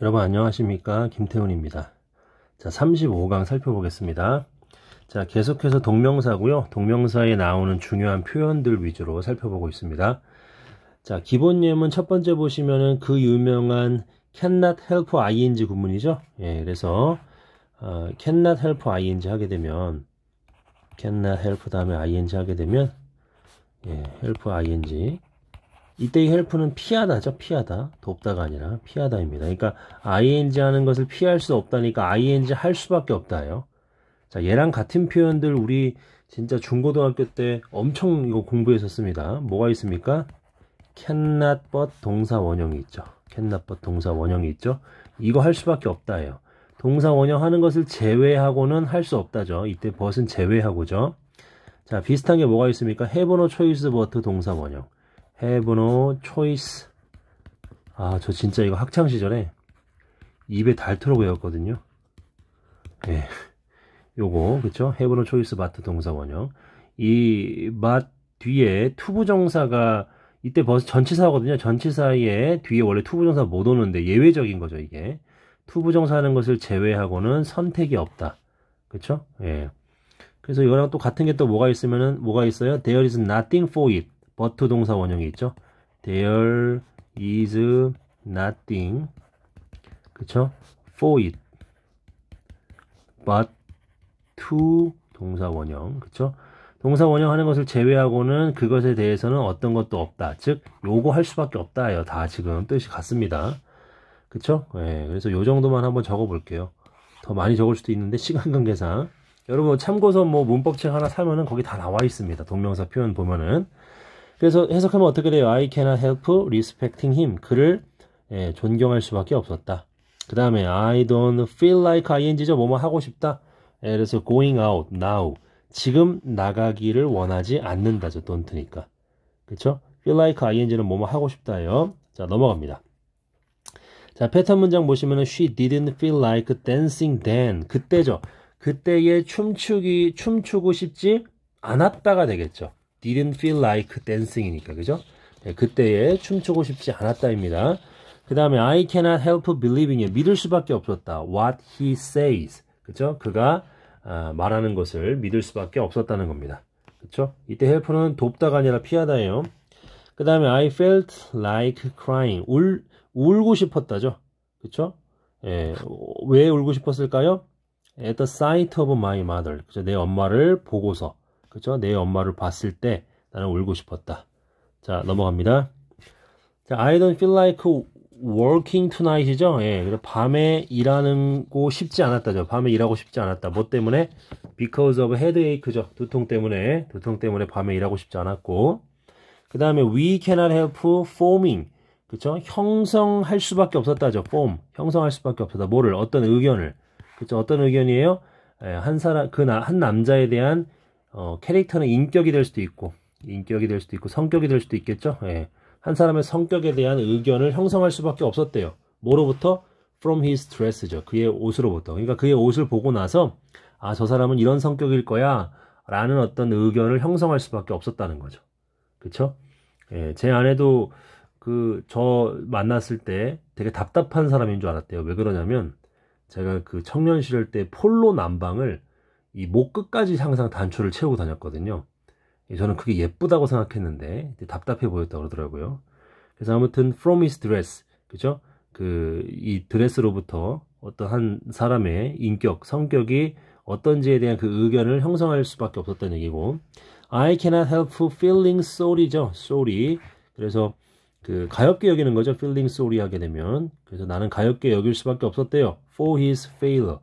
여러분 안녕하십니까? 김태훈입니다. 자 35강 살펴보겠습니다. 자 계속해서 동명사고요. 동명사에 나오는 중요한 표현들 위주로 살펴보고 있습니다. 자 기본 예문 첫 번째 보시면은 그 유명한 cannot help ing 구문이죠? 예 그래서 어, cannot help ing 하게 되면 cannot help 다음에 ing 하게 되면 예 help ing 이때의 헬프는 피하다죠. 피하다. 돕다가 아니라 피하다입니다. 그러니까 ing 하는 것을 피할 수 없다니까 ing 할 수밖에 없다요. 자, 얘랑 같은 표현들 우리 진짜 중고등학교 때 엄청 이거 공부했었습니다. 뭐가 있습니까? cannot but 동사 원형이 있죠. cannot but 동사 원형이 있죠. 이거 할 수밖에 없다예요. 동사 원형 하는 것을 제외하고는 할 수 없다죠. 이때 but은 제외하고죠. 자, 비슷한 게 뭐가 있습니까? have no choice but 동사 원형. Have no choice. 아, 저 진짜 이거 학창시절에 입에 닳도록 외웠거든요. 예. 네. 요거, 그쵸? have no choice but 동사 원형. 이 but 뒤에 투부정사가 이때 but이 전치사거든요. 전치사에 뒤에 원래 투부정사 못 오는데 예외적인 거죠, 이게. 투부정사 하는 것을 제외하고는 선택이 없다. 그쵸? 예. 그래서 이거랑 또 같은 게 또 뭐가 있으면은 뭐가 있어요? There is nothing for it. But 동사 원형이 있죠. There is nothing 그쵸? for it but to 동사 원형 그쵸? 동사 원형 하는 것을 제외하고는 그것에 대해서는 어떤 것도 없다. 즉 요거 할 수밖에 없다예요. 다 지금 뜻이 같습니다. 그쵸? 예, 그래서 요 정도만 한번 적어 볼게요. 더 많이 적을 수도 있는데 시간 관계상 여러분 참고서 뭐 문법책 하나 사면은 거기 다 나와 있습니다. 동명사 표현 보면은 그래서 해석하면 어떻게 돼요? I cannot help respecting him. 그를 예, 존경할 수밖에 없었다. 그 다음에 I don't feel like ing죠. 뭐뭐 하고 싶다. 예, 그래서 going out now. 지금 나가기를 원하지 않는다죠. don't니까. 그쵸? feel like ing는 뭐뭐 하고 싶다예요. 자 넘어갑니다. 자 패턴 문장 보시면은 she didn't feel like dancing then. 그때죠. 그때에 춤추기 춤추고 싶지 않았다가 되겠죠. Didn't feel like dancing이니까 그죠? 네, 그때에 춤추고 싶지 않았다입니다. 그 다음에 I cannot help believing it. 믿을 수밖에 없었다. What he says. 그죠? 그가 아, 말하는 것을 믿을 수밖에 없었다는 겁니다. 그쵸? 이때 help는 돕다가 아니라 피하다예요. 그 다음에 I felt like crying. 울, 울고 싶었다죠. 그쵸? 예, 왜 울고 싶었을까요? At the sight of my mother. 그죠? 내 엄마를 보고서. 그죠? 내 엄마를 봤을 때 나는 울고 싶었다. 자, 넘어갑니다. 자, I don't feel like working tonight이죠. 예, 그래서 밤에 일하는 거 쉽지 않았다죠. 밤에 일하고 싶지 않았다. 뭐 때문에? Because of headache죠. 두통 때문에, 두통 때문에 밤에 일하고 싶지 않았고. 그 다음에 we cannot help forming. 그쵸? 형성할 수밖에 없었다죠. form. 형성할 수밖에 없었다. 뭐를? 어떤 의견을. 그쵸? 어떤 의견이에요? 예, 한 사람, 그, 나, 한 남자에 대한 어, 캐릭터는 인격이 될 수도 있고 인격이 될 수도 있고 성격이 될 수도 있겠죠. 예. 한 사람의 성격에 대한 의견을 형성할 수밖에 없었대요. 뭐로부터? From his dress죠. 그의 옷으로부터. 그러니까 그의 옷을 보고 나서 아, 저 사람은 이런 성격일 거야. 라는 어떤 의견을 형성할 수밖에 없었다는 거죠. 그쵸? 예, 제 아내도 그, 저 만났을 때 되게 답답한 사람인 줄 알았대요. 왜 그러냐면, 제가 그 청년 시절 때 폴로 난방을 이 목 끝까지 항상 단추를 채우고 다녔거든요. 저는 그게 예쁘다고 생각했는데 답답해 보였다고 그러더라고요. 그래서 아무튼 from his dress 그죠? 그 이 드레스로부터 어떤 한 사람의 인격, 성격이 어떤지에 대한 그 의견을 형성할 수밖에 없었다는 얘기고 I cannot help feeling sorry죠. sorry. 그래서 그 가엽게 여기는 거죠. feeling sorry 하게 되면. 그래서 나는 가엽게 여길 수밖에 없었대요. for his failure.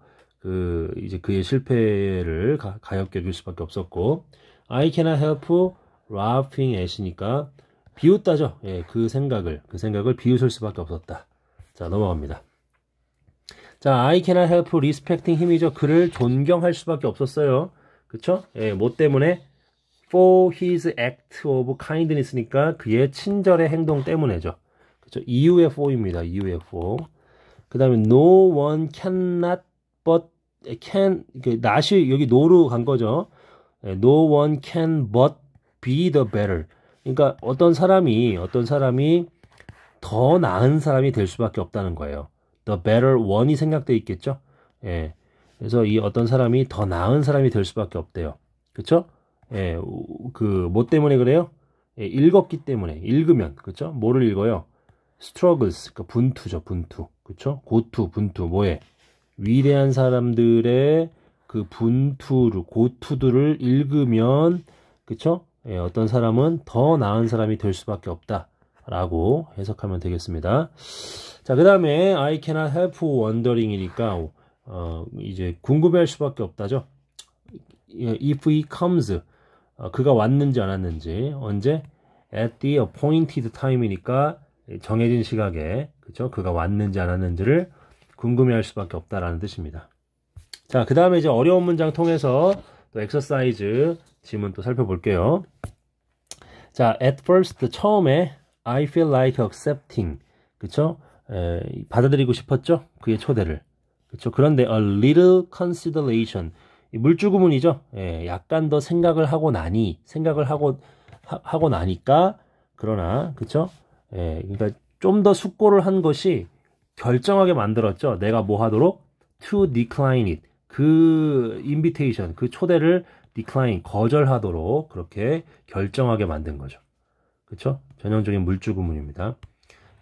그 이제 그의 실패를 가, 가엽게 여길 수밖에 없었고 I cannot help laughing at이니까 비웃다죠. 예, 그 생각을 그 생각을 비웃을 수밖에 없었다. 자 넘어갑니다. 자 I cannot help respecting him이죠. 그를 존경할 수밖에 없었어요. 그쵸? 예, 뭐 때문에 for his act of kindness니까 그의 친절의 행동 때문에죠. 그쵸? 이유의 for입니다. 이유의 for. 그 다음에 no one cannot but can 그 not이 여기 no로 간 거죠. 예, no one can but be the better. 그러니까 어떤 사람이 어떤 사람이 더 나은 사람이 될 수밖에 없다는 거예요. the better one이 생각돼 있겠죠. 예. 그래서 이 어떤 사람이 더 나은 사람이 될 수밖에 없대요. 그쵸? 예, 그, 뭐 때문에 그래요? 예, 읽었기 때문에, 읽으면, 그쵸? 뭐를 읽어요? struggles, 그 분투죠, 분투. 그쵸? 고투, 분투, 뭐에? 위대한 사람들의 그 분투를, 고투들을 읽으면, 그쵸? 예, 어떤 사람은 더 나은 사람이 될 수밖에 없다. 라고 해석하면 되겠습니다. 자, 그 다음에 I cannot help wondering이니까, 어, 이제 궁금해할 수밖에 없다죠. if he comes, 어, 그가 왔는지 안 왔는지, 언제? at the appointed time이니까 정해진 시각에, 그죠? 그가 왔는지 안 왔는지를 궁금해할 수밖에 없다라는 뜻입니다. 자, 그 다음에 이제 어려운 문장 통해서 또 엑서사이즈 지문 또 살펴볼게요. 자, at first 처음에 I feel like accepting 그쵸? 에, 받아들이고 싶었죠? 그의 초대를 그쵸? 그런데 a little consideration 물주 구문이죠. 예, 약간 더 생각을 하고 나니 생각을 하고 하, 고 나니까 그러나 그쵸? 예, 그러니까 좀 더 숙고를 한 것이 결정하게 만들었죠. 내가 뭐 하도록 to decline it 그 invitation 그 초대를 decline 거절하도록 그렇게 결정하게 만든 거죠. 그쵸? 전형적인 물주 구문입니다.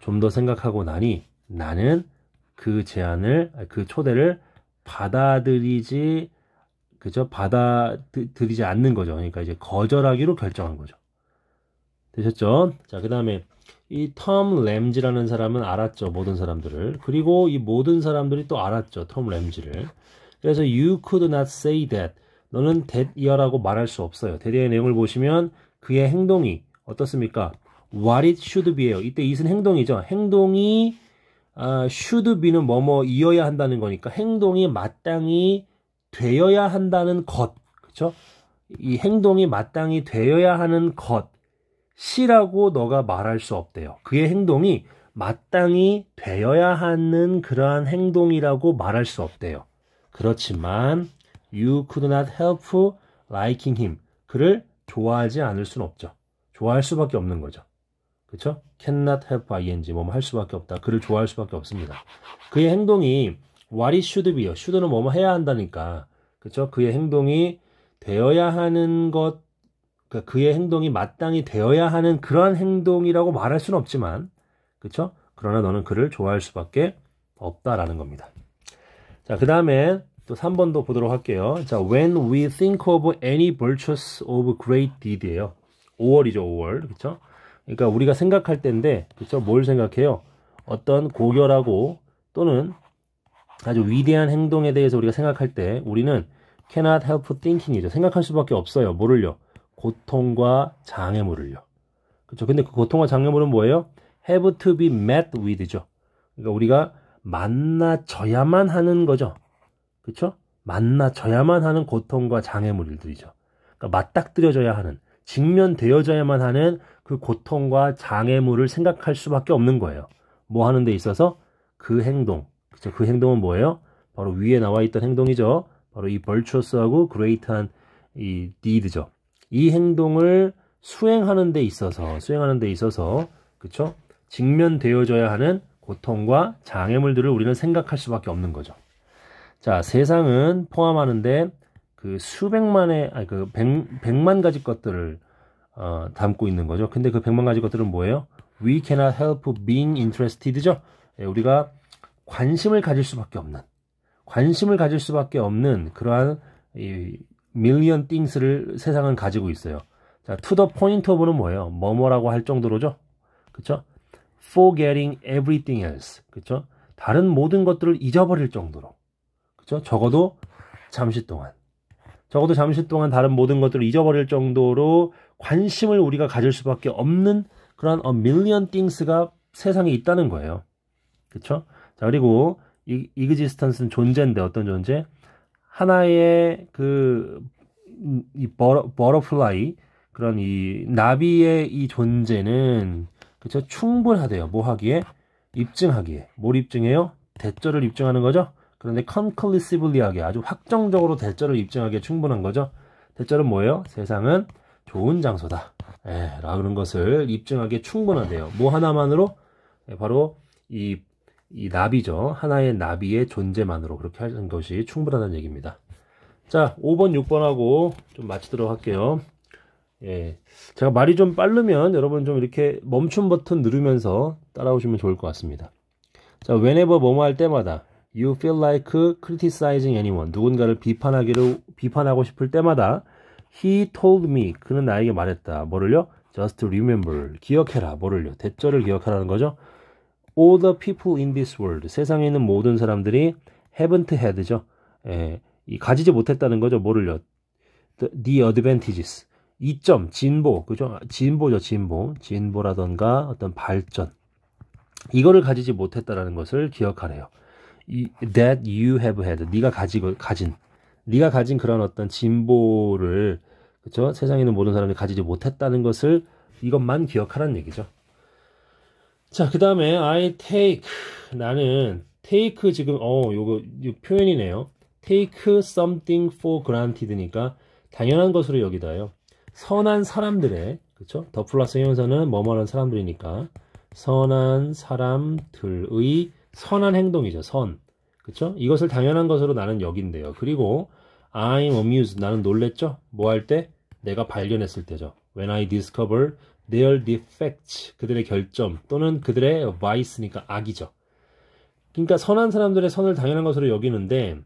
좀 더 생각하고 나니 나는 그 제안을 그 초대를 받아들이지 그죠? 받아들이지 않는 거죠. 그러니까 이제 거절하기로 결정한 거죠. 되셨죠? 자, 그 다음에 이톰 램지라는 사람은 알았죠. 모든 사람들을. 그리고 이 모든 사람들이 또 알았죠. 톰 램지를. 그래서 you could not say that. 너는 that이라고 말할 수 없어요. 대리의 내용을 보시면 그의 행동이 어떻습니까? what it should be예요. 이때 it은 행동이죠. 행동이 아, should be는 뭐뭐 이어야 한다는 거니까 행동이 마땅히 되어야 한다는 것. 그렇죠? 이 행동이 마땅히 되어야 하는 것 이라고 너가 말할 수 없대요. 그의 행동이 마땅히 되어야 하는 그러한 행동이라고 말할 수 없대요. 그렇지만 you could not help liking him. 그를 좋아하지 않을 수는 없죠. 좋아할 수밖에 없는 거죠. 그렇죠? cannot help ing 뭐뭐 할 수밖에 없다. 그를 좋아할 수밖에 없습니다. 그의 행동이 what it should be요. should는 뭐뭐 해야 한다니까. 그렇죠? 그의 행동이 되어야 하는 것 그러니까 그의 행동이 마땅히 되어야 하는 그러한 행동이라고 말할 수는 없지만 그렇죠? 그러나 너는 그를 좋아할 수밖에 없다라는 겁니다. 자, 그 다음에 또 3번도 보도록 할게요. 자, when we think of any virtues of great deed예요. 5월이죠, 5월. 그렇죠? 그러니까 우리가 생각할 때인데, 그렇죠? 뭘 생각해요? 어떤 고결하고 또는 아주 위대한 행동에 대해서 우리가 생각할 때 우리는 cannot help thinking이죠. 생각할 수밖에 없어요. 뭐를요? 고통과 장애물을요. 그렇죠? 근데 그 고통과 장애물은 뭐예요? have to be met with죠. 그러니까 우리가 만나져야만 하는 거죠. 그렇죠? 만나져야만 하는 고통과 장애물들이죠. 그러니까 맞닥뜨려져야 하는 직면되어져야만 하는 그 고통과 장애물을 생각할 수밖에 없는 거예요. 뭐 하는 데 있어서 그 행동, 그렇죠? 그 행동은 뭐예요? 바로 위에 나와 있던 행동이죠. 바로 이 벌추어스하고 그레이트한 이 deed죠. 이 행동을 수행하는 데 있어서 수행하는 데 있어서 그렇죠? 직면되어져야 하는 고통과 장애물들을 우리는 생각할 수밖에 없는 거죠. 자, 세상은 포함하는데 그 수백만의 아니 그 백, 백만 가지 것들을 어, 담고 있는 거죠. 근데 그 백만 가지 것들은 뭐예요? We cannot help being interested죠. 예, 우리가 관심을 가질 수밖에 없는 관심을 가질 수밖에 없는 그러한 이 million things를 세상은 가지고 있어요. 자, to the point of는 뭐예요? 뭐뭐라고 할 정도로죠. 그렇죠? forgetting everything else. 그렇죠? 다른 모든 것들을 잊어버릴 정도로. 그죠? 적어도 잠시 동안. 적어도 잠시 동안 다른 모든 것들을 잊어버릴 정도로 관심을 우리가 가질 수밖에 없는 그런 a million things가 세상에 있다는 거예요. 그쵸? 자, 그리고 이, existence는 존재인데 어떤 존재? 하나의 그, 이 butter, butterfly, 그런 이 나비의 이 존재는, 그쵸? 충분하대요. 뭐 하기에? 입증하기에. 뭘 입증해요? 대절을 입증하는 거죠? 그런데 conclusively하게 아주 확정적으로 대절을 입증하기에 충분한 거죠. 대절은 뭐예요? 세상은 좋은 장소다. 예, 라는 것을 입증하기에 충분한데요. 뭐 하나만으로 예, 바로 이 이 나비죠. 하나의 나비의 존재만으로 그렇게 하는 것이 충분하다는 얘기입니다. 자, 5번, 6번하고 좀 마치도록 할게요. 예. 제가 말이 좀 빠르면 여러분 좀 이렇게 멈춤 버튼 누르면서 따라오시면 좋을 것 같습니다. 자, whenever 뭐뭐 할 때마다 you feel like criticizing anyone 누군가를 비판하기로 비판하고 싶을 때마다 he told me 그는 나에게 말했다. 뭐를요? just remember 기억해라. 뭐를요? 대절을 기억하라는 거죠. All the people in this world 세상에 있는 모든 사람들이 haven't had죠. 예, 이 가지지 못했다는 거죠. 뭐를요? the, advantages 이점 진보 그죠? 진보죠 진보 진보라던가 어떤 발전 이거를 가지지 못했다라는 것을 기억하래요. 이, that you have had 네가 가지고 가진 네가 가진 그런 어떤 진보를 그죠? 세상에 있는 모든 사람들이 가지지 못했다는 것을 이것만 기억하라는 얘기죠. 자, 그 다음에 I take 나는 take 지금 어 요거, 요 표현이네요. take something for granted니까 당연한 것으로 여기다요. 선한 사람들의 그쵸? 더 플러스 형용사는 뭐뭐하는 사람들이니까 선한 사람들의 선한 행동이죠. 선. 그쵸? 이것을 당연한 것으로 나는 여긴대요. 그리고 I'm amused. 나는 놀랬죠? 뭐 할 때? 내가 발견했을 때죠. When I discover their defects. 그들의 결점 또는 그들의 vice니까 악이죠. 그러니까 선한 사람들의 선을 당연한 것으로 여기는데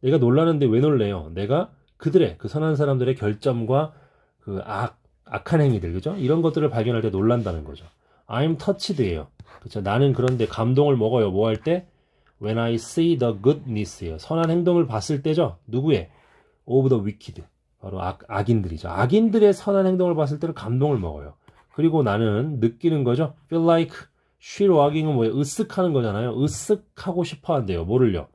내가 놀라는데 왜 놀래요? 내가 그들의 그 선한 사람들의 결점과 그 악, 악한 행위들 그죠? 이런 것들을 발견할 때 놀란다는 거죠. I'm touched예요. 그렇죠? 나는 그런데 감동을 먹어요. 뭐 할 때? When I see the goodness예요. 선한 행동을 봤을 때죠. 누구의? Of the wicked. 바로 악, 악인들이죠. 악인들의 선한 행동을 봤을 때는 감동을 먹어요. 그리고 나는 느끼는 거죠. feel like 쉬로하기는 뭐예요? 으쓱하는 거잖아요. 으쓱하고 싶어 한대요. 뭐를요?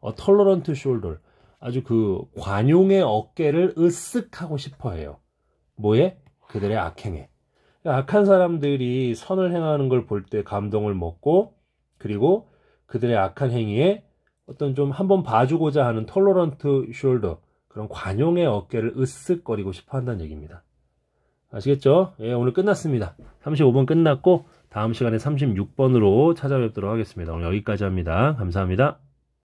어, tolerant shoulder. 아주 그 관용의 어깨를 으쓱하고 싶어 해요. 뭐에? 그들의 악행에. 악한 사람들이 선을 행하는 걸 볼 때 감동을 먹고 그리고 그들의 악한 행위에 어떤 좀 한번 봐주고자 하는 톨러런트 숄더 그런 관용의 어깨를 으쓱거리고 싶어 한다는 얘기입니다. 아시겠죠? 예, 오늘 끝났습니다. 35번 끝났고 다음 시간에 36번으로 찾아뵙도록 하겠습니다. 오늘 여기까지 합니다. 감사합니다.